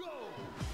go!